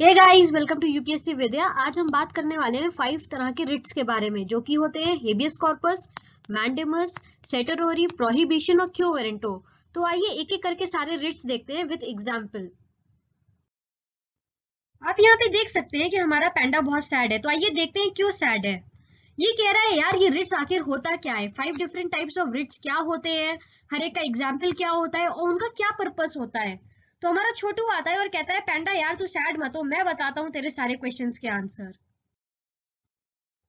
Hey guys welcome to UPSC Vidya आज हम बात करने वाले हैं फाइव तरह के रिट्स के बारे में, जो कि होते हैं habeas corpus mandamus certiorari prohibition और क्यो वेरेंटो तो आइए एक एक करके सारे रिट्स देखते हैं विद एग्जांपल आप यहाँ पे देख सकते हैं कि हमारा पैंडा बहुत सैड है। तो आइए देखते हैं क्यों सैड है। ये कह रहा है, यार, ये रिट्स आखिर होता क्या है? Five different types of writs क्या होते हैं? हर एक का एग्ज़ाम्पल क्या होता है? और उनका क्या पर्पस होता है? तो हमारा छोटू आता है और कहता है पैंडा यार, तू सैड मत हो, मैं बताता हूँ तेरे सारे क्वेश्चंस के आंसर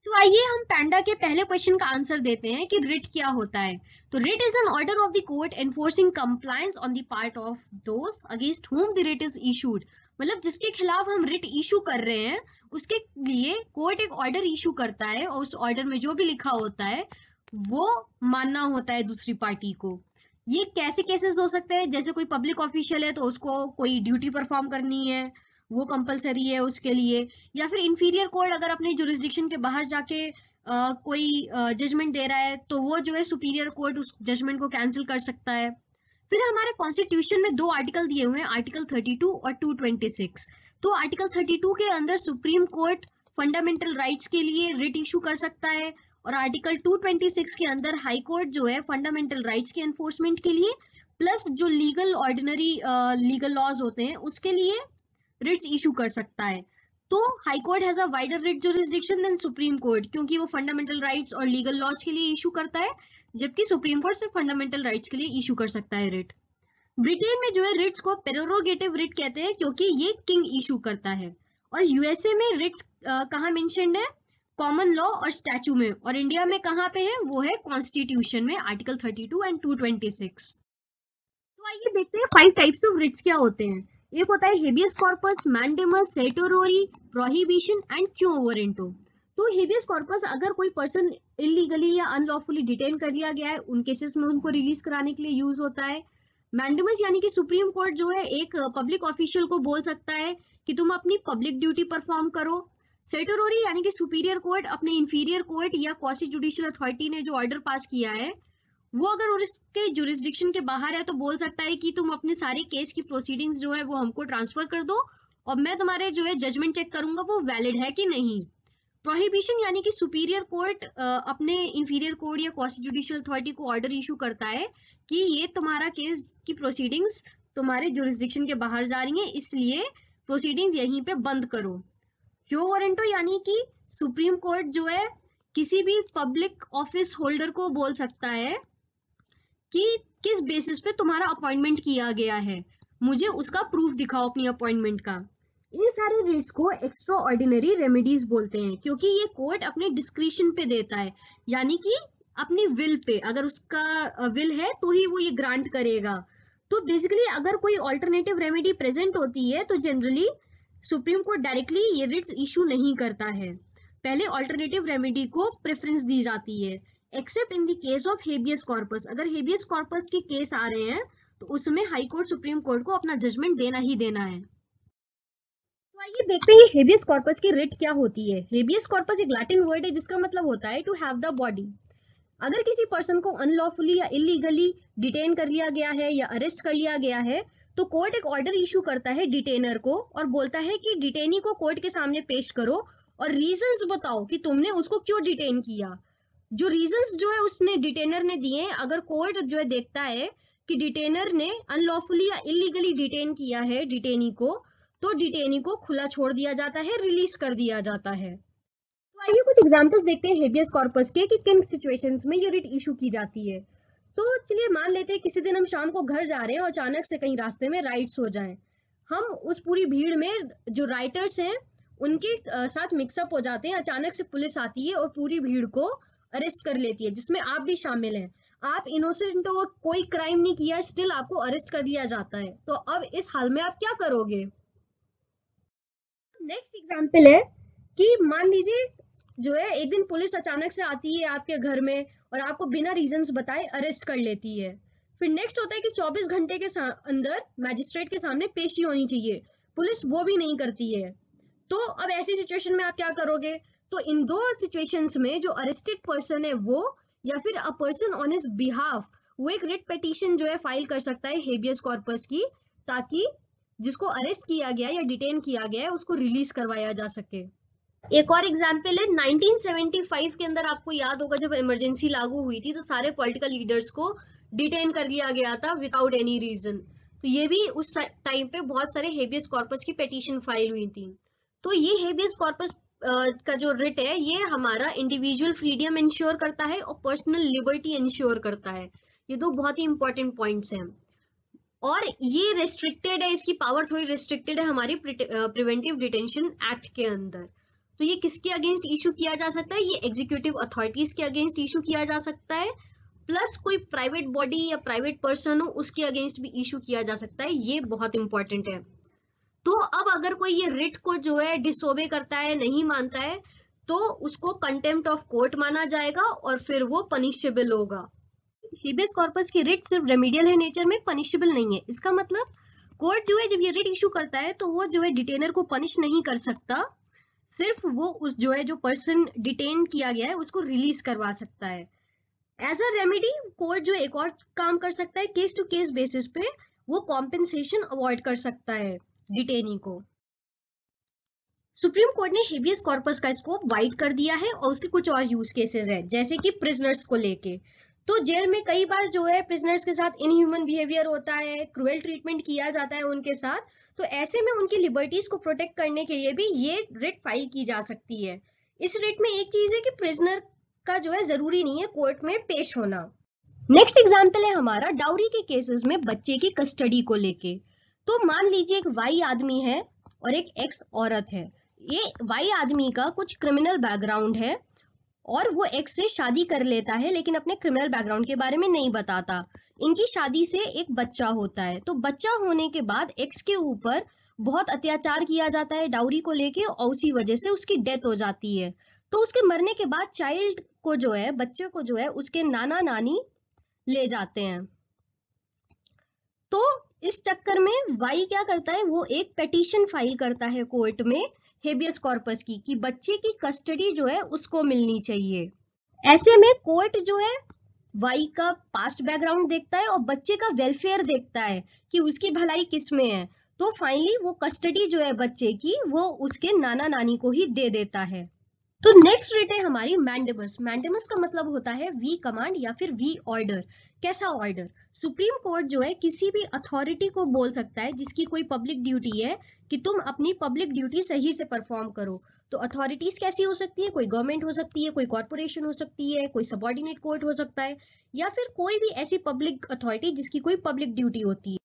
तो आइए हम पैंडा के पहले क्वेश्चन का आंसर देते हैं कि रिट क्या होता है। तो writ is an order of the court enforcing compliance on the part of those against whom the writ is issued मतलब जिसके खिलाफ हम रिट इशू कर रहे हैं, उसके लिए कोर्ट एक ऑर्डर इशू करता है और उस ऑर्डर में जो भी लिखा होता है, वो मानना होता है दूसरी पार्टी को। ये कैसे केसेस हो सकते हैं? जैसे कोई पब्लिक ऑफिशियल है तो उसको कोई ड्यूटी परफॉर्म करनी है वो कंपलसरी है उसके लिए। या फिर इंफीरियर कोर्ट अगर अपने जुरिस्डिक्शन के बाहर जाके आ, कोई जजमेंट दे रहा है तो वो जो है सुपीरियर कोर्ट उस जजमेंट को कैंसिल कर सकता है। फिर हमारे कॉन्स्टिट्यूशन में दो आर्टिकल दिए हुए हैं आर्टिकल 32 और 226 तो आर्टिकल 32 के अंदर सुप्रीम कोर्ट फंडामेंटल राइट्स के लिए रिट इशू कर सकता है और आर्टिकल 226 के अंदर हाई कोर्ट जो है फंडामेंटल राइट्स के एनफोर्समेंट के लिए प्लस जो लीगल ऑर्डिनरी लीगल लॉज होते हैं, उसके लिए रिट्स इशू कर सकता है। तो High Court has a wider writ jurisdiction than Supreme Court क्योंकि वो फंडामेंटल राइट्स और लीगल लॉज के लिए इशू करता है, जबकि सुप्रीम कोर्ट सिर्फ़ फंडामेंटल राइट्स के लिए इशू कर सकता है रिट ब्रिटेन में जो है रिट्स को पेरोगेटिव रिट कहते हैं, क्योंकि ये किंग इशू करता है। और यूएसए में रिट्स कहाँ मेंशनड है? कॉमन लॉ और स्टैचू में, और इंडिया में कहाँ पे है? वो है कॉन्स्टिट्यूशन में, आर्टिकल 32 एंड 226 तो आइए देखते हैं फाइव टाइप्स ऑफ़ रिट्स क्या होते हैं। एक होता है habeas corpus mandamus certiorari prohibition and quo warranto तो हेबियस कॉर्पस अगर कोई पर्सन इलीगली या अनलॉफुली डिटेन कर दिया गया है, उन केसेस में उनको रिलीज़ कराने के लिए यूज़ होता है। मैंडेमस यानी कि सुप्रीम कोर्ट जो है, एक पब्लिक ऑफिशियल को बोल सकता है कि तुम अपनी पब्लिक ड्यूटी परफॉर्म करो सेटोरोरी यानी कि सुपीरियर कोर्ट अपने इंफीरियर कोर्ट या क्वासी जुडिशियल अथॉरिटी ने जो ऑर्डर पास किया है, वो अगर उसके जुरिस्डिक्शन के बाहर है तो बोल सकता है कि तुम अपने सारे केस की प्रोसीडिंग्स जो है, वो हमको ट्रांसफ़र कर दो और मैं तुम्हारे जो है जजमेंट चेक करूँगा, वो वैलिड है कि नहीं। प्रोहिबिशन यानी कि सुपीरियर कोर्ट अपने इंफीरियर कोर्ट या क्वासी जुडिशियल अथॉरिटी को ऑर्डर इशू करता है कि ये तुम्हारा केस की प्रोसीडिंग्स तुम्हारे जुरिस्डिक्शन के बाहर जा रही है, इसलिए प्रोसीडिंग्स यहीं पे बंद करो। क्यो वारंटो यानी कि सुप्रीम कोर्ट जो है, किसी भी पब्लिक ऑफ़िस होल्डर को बोल सकता है कि किस बेसिस पे तुम्हारा अपॉइंटमेंट किया गया है। मुझे उसका प्रूफ दिखाओ अपनी अपॉइंटमेंट का। इन सारे रेट्स को एक्स्ट्रा ऑर्डिनरी रेमेडीज बोलते हैं, क्योंकि ये कोर्ट अपने डिस्क्रिप्शन पे देता है, यानी कि अपनी विल पे। अगर उसका विल है तो ही वो ये ग्रांट करेगा। तो बेसिकली अगर कोई ऑल्टरनेटिव रेमेडी प्रेजेंट होती है तो जनरली सुप्रीम कोर्ट डायरेक्टली ये रिट्स इशू नहीं करता है। पहले ऑल्टरनेटिव रेमेडी को प्रेफरेंस दी जाती है। Except in the case of habeas corpus अगर हेबियस कॉर्पस के केस आ रहे हैं तो उसमें हाई कोर्ट सुप्रीम कोर्ट को अपना जजमेंट देना ही देना है। तो आइए देखते हैं हेबियस कॉर्पस की रिट क्या होती है। हेबियस कॉर्पस एक लैटिन वर्ड है, जिसका मतलब होता है टू हैव द बॉडी अगर किसी पर्सन को अनलॉफुली या इलीगली डिटेन कर लिया गया है या अरेस्ट कर लिया गया है तो कोर्ट एक ऑर्डर इशू करता है डिटेनर को और बोलता है कि डिटेनी को कोर्ट के सामने पेश करो और रीजंस बताओ कि तुमने उसको क्यों डिटेन किया। जो रीजंस जो है उसने डिटेनर ने दिए अगर कोर्ट जो है देखता है कि डिटेनर ने अनलॉफुली या इलीगली डिटेन किया है डिटेनी को तो डिटेनी को खुला छोड़ दिया जाता है रिलीज़ कर दिया जाता है। तो आइए कुछ एग्जांपल्स देखते हैं हेबियस कॉर्पस के कि किन सिचुएशंस में ये रिट इशू की जाती है। तो चलिए मान लेते हैं किसी दिन हम शाम को घर जा रहे हैं और अचानक से कहीं रास्ते में राइट्स हो जाए। हम उस पूरी भीड़ में जो राइटर्स हैं, उनके साथ मिक्सअप हो जाते हैं। अचानक से पुलिस आती है और पूरी भीड़ को अरेस्ट कर लेती है, जिसमें आप भी शामिल हैं। आप इनोसेंट हो, कोई क्राइम नहीं किया स्टिल आपको अरेस्ट कर लिया जाता है। तो अब इस हाल में आप क्या करोगे? नेक्स्ट एग्ज़ाम्पल है कि मान लीजिए जो है, एक दिन पुलिस अचानक से आती है आपके घर में और आपको बिना रीजंस बताए अरेस्ट कर लेती है। फिर नेक्स्ट होता है कि 24 घंटे के अंदर मैजिस्ट्रेट के सामने पेशी होनी चाहिए। पुलिस वो भी नहीं करती है। तो अब ऐसी सिचुएशन में आप क्या करोगे? तो इन दो सिचुएशंस में जो अरेस्टेड पर्सन है वो या फिर a person on his behalf वो एक रिट पिटीशन जो है फ़ाइल कर सकता है हेबियस कॉर्पस की, ताकि जिसको अरेस्ट किया गया या डिटेन किया गया है, उसको रिलीज़ करवाया जा सके। एक और एग्ज़ाम्पल है 1975 के अंदर आपको याद होगा जब इमरजेंसी लागू हुई थी तो सारे पॉलिटिकल लीडर्स को डिटेन कर लिया गया था विदाउट एनी रीजन तो ये भी उस टाइम पे बहुत सारे हेबियस कॉर्पस की पिटीशन फ़ाइल हुई थी। तो ये हेबियस कॉर्पस का जो रिट है, ये हमारा इंडिविजुअल फ्रीडम इंश्योर करता है और पर्सनल लिबर्टी इंश्योर करता है। ये दो बहुत ही इंपॉर्टेंट पॉइंट्स हैं। और ये रेस्ट्रिक्टेड है, इसकी पावर थोड़ी रेस्ट्रिक्टेड है हमारी प्रिवेंटिव डिटेंशन एक्ट के अंदर। तो ये किसके अगेंस्ट इशू किया जा सकता है? ये एग्जीक्यूटिव अथॉरिटीज के अगेंस्ट इशू किया जा सकता है। प्लस कोई प्राइवेट बॉडी या प्राइवेट पर्सन हो, उसके अगेंस्ट भी इशू किया जा सकता है। ये बहुत इंपॉर्टेंट है। तो अब अगर कोई ये रिट को जो है डिसोबे करता है, नहीं मानता है तो उसको कंटेम्प्ट ऑफ़ कोर्ट माना जाएगा और फिर वो पनिशेबल होगा। हेबियस कॉर्पस की रिट सिर्फ़ रेमिडियल है नेचर में पनिशेबल नहीं है। इसका मतलब कोर्ट जो है, जब ये रिट इशू करता है तो वो जो है डिटेनर को पनिश नहीं कर सकता। सिर्फ़ वो उस जो है, जो पर्सन डिटेन किया गया है, उसको रिलीज़ करवा सकता है। एज अ रेमेडी कोर्ट जो एक और काम कर सकता है केस टू केस बेसिस पे वो कॉम्पेंसेशन अवॉइड कर सकता है डिटेनी को। सुप्रीम कोर्ट ने हेबियस कॉर्पस का स्कोप वाइड कर दिया है और उसके कुछ और यूज़ केसेस है, जैसे कि प्रिजनर्स को लेके। तो जेल में कई बार जो है प्रिजनर्स के साथ इनह्यूमन बिहेवियर होता है क्रुएल ट्रीटमेंट किया जाता है उनके साथ तो ऐसे में उनकी लिबर्टीज को प्रोटेक्ट करने के लिए भी ये रिट फ़ाइल की जा सकती है। इस रिट में एक चीज़ है कि प्रिजनर का जो है ज़रूरी नहीं है कोर्ट में पेश होना। नेक्स्ट एग्ज़ाम्पल है हमारा डाउरी के केसेस में बच्चे की कस्टडी को लेके। तो मान लीजिए एक वाई आदमी है और एक एक्स औरत है। ये वाई आदमी का कुछ क्रिमिनल बैकग्राउंड है। और वो एक्स से शादी कर लेता है, लेकिन अपने क्रिमिनल बैकग्राउंड के बारे में नहीं बताता। इनकी शादी से एक बच्चा होता है। तो बच्चा होने के बाद एक्स के ऊपर बहुत अत्याचार किया जाता है डाउरी को लेके और उसी वजह से उसकी डेथ हो जाती है। तो उसके मरने के बाद चाइल्ड को जो है, बच्चे को जो है, उसके नाना नानी ले जाते हैं। तो इस चक्कर में वाई क्या करता है? वो एक पेटिशन फ़ाइल करता है कोर्ट में हेबियस कॉर्पस की, कि बच्चे की कस्टडी जो है उसको मिलनी चाहिए। ऐसे में कोर्ट जो है वाई का पास्ट बैकग्राउंड देखता है और बच्चे का वेलफेयर देखता है कि उसकी भलाई किसमें है। तो फाइनली वो कस्टडी जो है बच्चे की, वो उसके नाना नानी को ही दे देता है। तो नेक्स्ट रेट है हमारी मैंडेमस मैंडेमस का मतलब होता है वी कमांड या फिर वी ऑर्डर कैसा ऑर्डर सुप्रीम कोर्ट जो है किसी भी अथॉरिटी को बोल सकता है जिसकी कोई पब्लिक ड्यूटी है कि तुम अपनी पब्लिक ड्यूटी सही से परफॉर्म करो। तो अथॉरिटीज कैसी हो सकती है? कोई गवर्नमेंट हो सकती है, कोई कॉर्पोरेशन हो सकती है, कोई सबॉर्डिनेट कोर्ट हो सकता है, या फिर कोई भी ऐसी पब्लिक अथॉरिटी जिसकी कोई पब्लिक ड्यूटी होती है।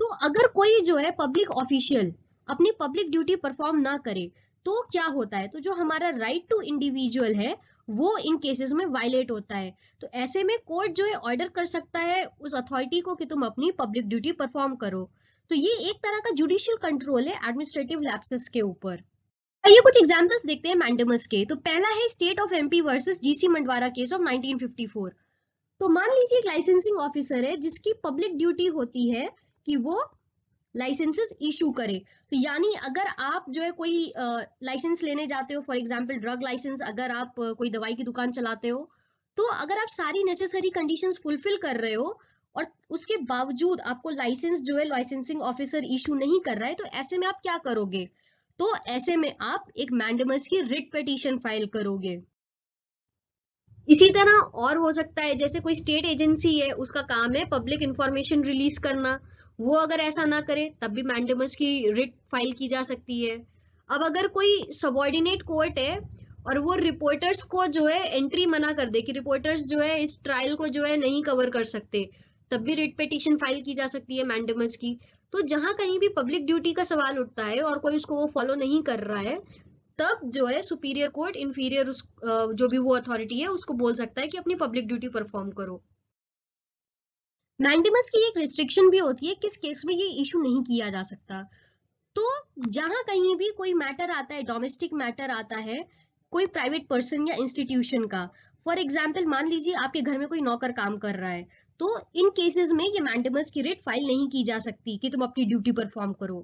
तो अगर कोई जो है पब्लिक ऑफिशियल अपनी पब्लिक ड्यूटी परफॉर्म ना करे तो क्या होता है? तो जो हमारा राइट टू इंडिविजुअल है, वो इन केसेस में वायलेट होता है। तो ऐसे में कोर्ट जो है ऑर्डर कर सकता है उस अथॉरिटी को कि तुम अपनी पब्लिक ड्यूटी परफॉर्म करो। तो ये एक तरह का जुडिशियल कंट्रोल है एडमिनिस्ट्रेटिव लैप्सेस के ऊपर। ये कुछ एग्जांपल्स देखते हैं मैंडमस के। तो पहला है state of MP versus G C Mandawara case of 1954 तो मान लीजिए एक लाइसेंसिंग ऑफिसर है, जिसकी पब्लिक ड्यूटी होती है कि वो लाइसेंसेस इशू करे। तो यानी अगर आप जो है कोई लाइसेंस लेने जाते हो फॉर एग्जांपल ड्रग लाइसेंस अगर आप कोई दवाई की दुकान चलाते हो तो अगर आप सारी नेसेसरी कंडीशंस फुलफिल कर रहे हो और उसके बावजूद आपको लाइसेंस जो है लाइसेंसिंग ऑफिसर इशू नहीं कर रहा है तो ऐसे में आप क्या करोगे? तो ऐसे में आप एक मैंडमस की रिट पिटीशन फ़ाइल करोगे। इसी तरह और हो सकता है, जैसे कोई स्टेट एजेंसी है, उसका काम है पब्लिक इंफॉर्मेशन रिलीज़ करना। वो अगर ऐसा ना करे, तब भी मैंडमस की रिट फ़ाइल की जा सकती है। अब अगर कोई सबॉर्डिनेट कोर्ट है और वो रिपोर्टर्स को जो है एंट्री मना कर दे कि रिपोर्टर्स जो है इस ट्रायल को जो है नहीं कवर कर सकते, तब भी रिट पिटीशन फ़ाइल की जा सकती है मैंडेमस की। तो जहाँ कहीं भी पब्लिक ड्यूटी का सवाल उठता है और कोई उसको वो फॉलो नहीं कर रहा है, तब जो है सुपीरियर कोर्ट इंफीरियर उस जो भी वो अथॉरिटी है, उसको बोल सकता है कि अपनी पब्लिक ड्यूटी परफॉर्म करो। मैंडेमस की एक रिस्ट्रिक्शन भी होती है किस केस में ये इशू नहीं किया जा सकता। तो जहाँ कहीं भी कोई मैटर आता है डोमेस्टिक मैटर आता है, कोई प्राइवेट पर्सन या इंस्टीट्यूशन का फॉर एग्ज़ाम्पल मान लीजिए आपके घर में कोई नौकर काम कर रहा है तो इन केसेस में ये मैंडेमस की रेट फ़ाइल नहीं की जा सकती कि तुम अपनी ड्यूटी परफॉर्म करो।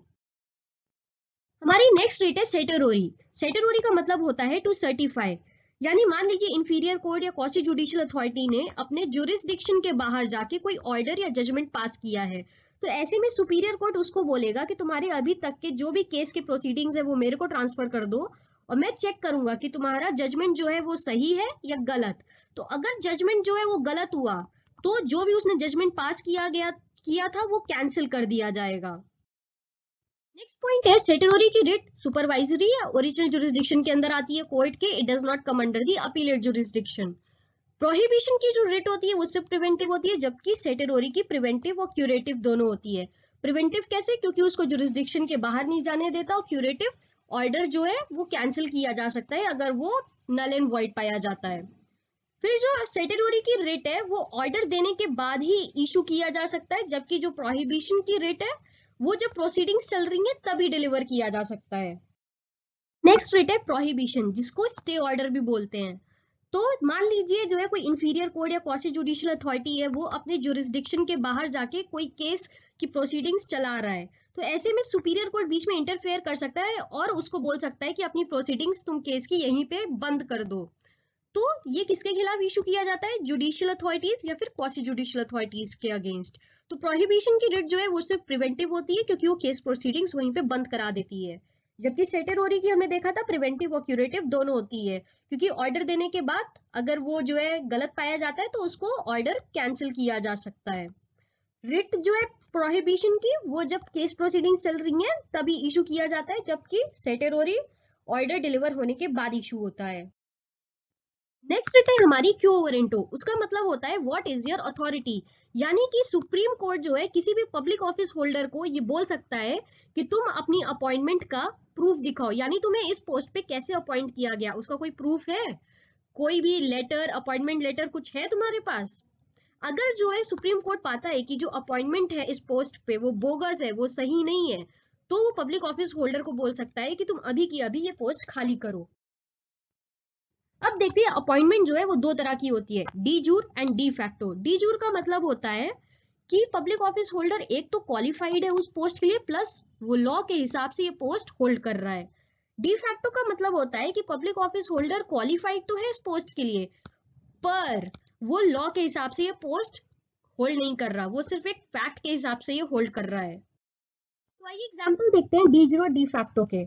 हमारी नेक्स्ट रेट है सेटरोरी सेटरोरी का मतलब होता है टू सर्टिफाई यानी मान लीजिए इंफीरियर कोर्ट या कॉस्टी जुडिशियल अथॉरिटी ने अपने जुरिस्डिक्शन के बाहर जाके कोई ऑर्डर या जजमेंट पास किया है तो ऐसे में सुपीरियर कोर्ट उसको बोलेगा कि तुम्हारे अभी तक के जो भी केस के प्रोसीडिंग्स है वो मेरे को ट्रांसफ़र कर दो और मैं चेक करूँगा कि तुम्हारा जजमेंट जो है वो सही है या गलत। तो अगर जजमेंट जो है वो गलत हुआ तो जो भी उसने जजमेंट पास किया गया, किया था वो कैंसिल कर दिया जाएगा। नेक्स्ट पॉइंट है सेटेरोरी की रिट सुपरवाइजरी या ओरिजिनल जुरिस्डिक्शन के अंदर आती है कोर्ट के it does not come under the appellate jurisdiction prohibition की जो रिट होती है, वो सिर्फ़ प्रिवेंटिव होती है, जबकि सेटेरोरी की प्रिवेंटिव और क्यूरेटिव दोनों होती है। प्रिवेंटिव कैसे? क्योंकि उसको जुरिस्डिक्शन के बाहर नहीं जाने देता और क्यूरेटिव ऑर्डर जो है, वो कैंसिल किया जा सकता है, अगर वो नल एंड वॉइड पाया जाता है। फिर जो सेटेरोरी की रेट है, वो ऑर्डर देने के बाद ही इशू किया जा सकता है, जबकि जो प्रोहिबिशन की रेट है वो जब प्रोसीडिंग्स चल रही है, तभी डिलीवर किया जा सकता है। नेक्स्ट रेट है प्रोहिबिशन जिसको स्टे ऑर्डर भी बोलते हैं। तो मान लीजिए जो है, कोई इंफीरियर कोर्ट या क्वासी जुडिशियल अथॉरिटी है, वो अपने जुरिस्डिक्शन के बाहर जाके कोई केस की प्रोसीडिंग्स चला रहा है। तो ऐसे में सुपीरियर कोर्ट बीच में इंटरफेयर कर सकता है और उसको बोल सकता है कि अपनी प्रोसीडिंग्स तुम केस की यहीं पे बंद कर दो। तो ये किसके खिलाफ इशू किया जाता है? जुडिशियल अथॉरिटीज या फिर क्वासी जुडिशियल अथॉरिटीज के अगेंस्ट तो प्रोहिबिशन की रिट जो है वो सिर्फ़ प्रिवेंटिव होती है क्योंकि वो केस प्रोसीडिंग्स वहीं पे बंद करा देती है। जबकि सेटेरोरी की हमने देखा था प्रिवेंटिव और क्यूरेटिव दोनों होती है। क्योंकि ऑर्डर देने के बाद अगर वो जो है गलत पाया जाता है तो उसको ऑर्डर कैंसिल किया जा सकता है। रिट जो है प्रोहिबिशन की, वो जब केस प्रोसीडिंग्स चल रही हैं, तभी इशू किया जाता है, जबकि सेटेरोरी ऑर्डर डिलीवर होने के बाद इशू होता है। नेक्स्ट रिट है हमारी क्यू ओवर इंटो उसका मतलब होता है व्हाट इज़ योर अथॉरिटी यानी कि सुप्रीम कोर्ट जो है, किसी भी पब्लिक ऑफ़िस होल्डर को ये बोल सकता है कि तुम अपनी अपॉइंटमेंट का प्रूफ दिखाओ। यानी तुम्हें इस पोस्ट पे कैसे अपॉइंट किया गया? उसका कोई प्रूफ है? कोई भी लेटर अपॉइंटमेंट लेटर कुछ है तुम्हारे पास? अगर जो है सुप्रीम कोर्ट पाता है कि जो अपॉइंटमेंट है इस पोस्ट पे, वो बोगस है, वो सही नहीं है तो वो पब्लिक ऑफ़िस होल्डर को बोल सकता है कि तुम अभी की अभी ये पोस्ट खाली करो। अब देखते हैं अपॉइंटमेंट जो है वो दो तरह की होती है de jure and de facto de jure का मतलब होता है कि पब्लिक ऑफ़िस होल्डर एक तो क्वालिफाइड है उस पोस्ट के लिए प्लस वो लॉ के हिसाब से ये पोस्ट होल्ड कर रहा है। डी फैक्टो का मतलब होता है कि पब्लिक ऑफ़िस होल्डर क्वालिफाइड तो है इस पोस्ट के लिए, पर वो लॉ के हिसाब से ये पोस्ट होल्ड नहीं कर रहा, वो सिर्फ़ एक फैक्ट के हिसाब से ये होल्ड कर रहा है। तो आइए एग्जांपल देखते हैं डी ज़ीरो डी फैक्टो के।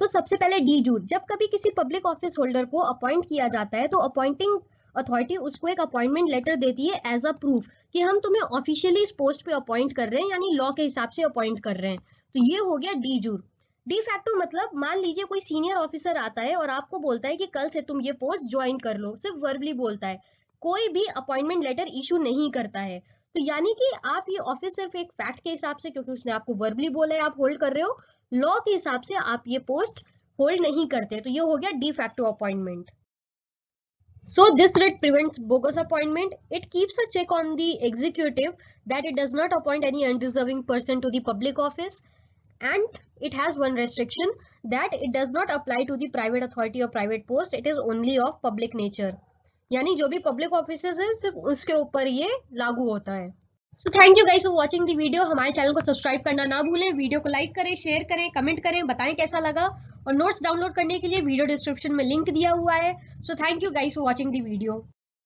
तो सबसे पहले डी जूट। जब कभी किसी पब्लिक ऑफ़िस होल्डर को अपॉइंट किया जाता है तो अपॉइंटिंग अथॉरिटी उसको एक अपॉइंटमेंट लेटर देती है एज अ प्रूफ कि हम तुम्हें ऑफिशियली इस पोस्ट पे अपॉइंट कर रहे हैं, यानी लॉ के हिसाब से अपॉइंट कर रहे हैं। तो ये हो गया डी जूर डी फैक्टो मतलब मान लीजिए कोई सीनियर ऑफिसर आता है और आपको बोलता है कि कल से तुम ये पोस्ट ज्वाइन कर लो, सिर्फ़ वर्बली बोलता है। कोई भी अपॉइंटमेंट लेटर इशू नहीं करता है। तो यानी कि आप ये ऑफ़िस सिर्फ़ एक फैक्ट के हिसाब से, क्योंकि उसने आपको वर्बली बोला है, आप होल्ड कर रहे हो लॉ के हिसाब से आप ये पोस्ट होल्ड नहीं करते तो ये हो गया defective appointment so this writ prevents bogus appointment it keeps a check on the executive that it does not appoint any undeserving person to public office and it has one restriction that it does not apply to the private authority और private post it is only of public nature यानी जो भी public office है, सिर्फ़ उसके ऊपर ये लागू होता है। So thank you guys for watching the video हमारे चैनल को सब्सक्राइब करना ना भूलें। वीडियो को लाइक करें शेयर करें कमेंट करें, बताएँ कैसा लगा। और नोट्स डाउनलोड करने के लिए वीडियो डिस्क्रिप्शन में लिंक दिया हुआ है। So thank you guys for watching the video